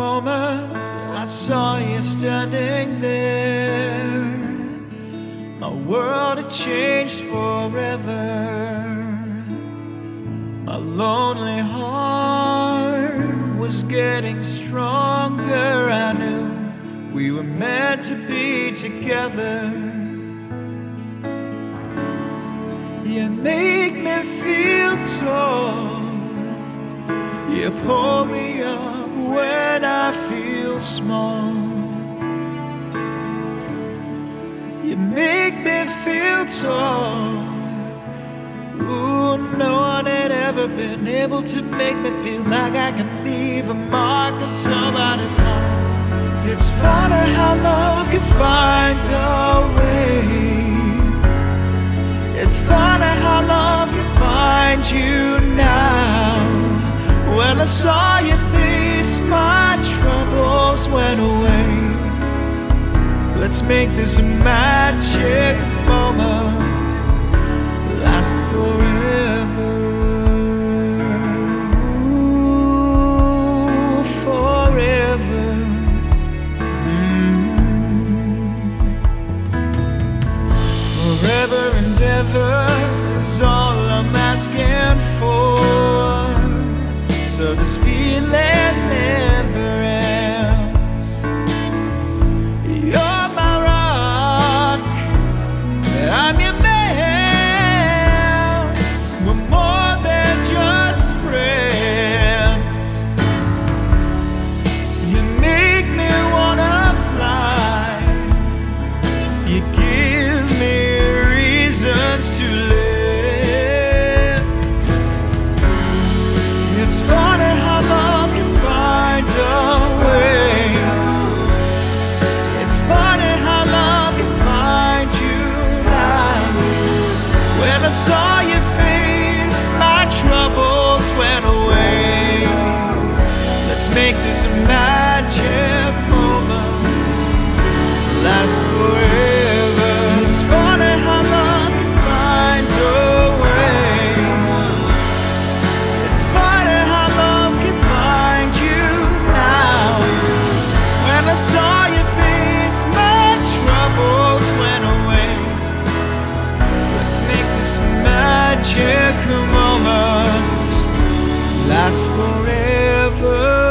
moment I saw you standing there, my world had changed forever. My lonely heart was getting stronger. I knew we were meant to be together. You make me feel tall. You pull me up when I feel small. You make me feel tall. Ooh, no one had ever been able to make me feel like I can leave a mark on somebody's heart. It's funny how love can find a way. It's funny how love can find you now. When I saw my went away. Let's make this a magic moment last forever. Ooh, forever. Mm. Forever and ever is all I'm asking for. So this feeling saw your face, my troubles went away. Let's make this a magic magic moments last forever.